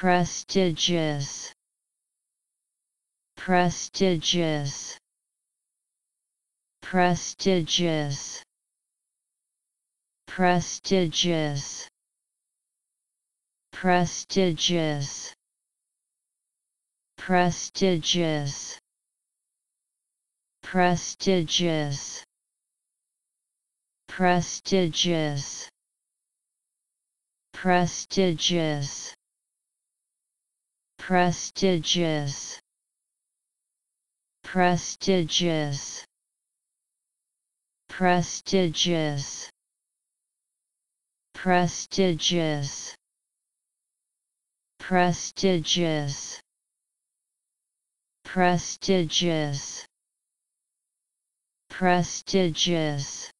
prestigious. Prestigious. Prestigious. Prestigious. Prestigious. Prestigious. Prestigious. Prestigious. Prestigious prestigious. Prestigious. Prestigious. Prestigious. Prestigious. Prestigious. Prestigious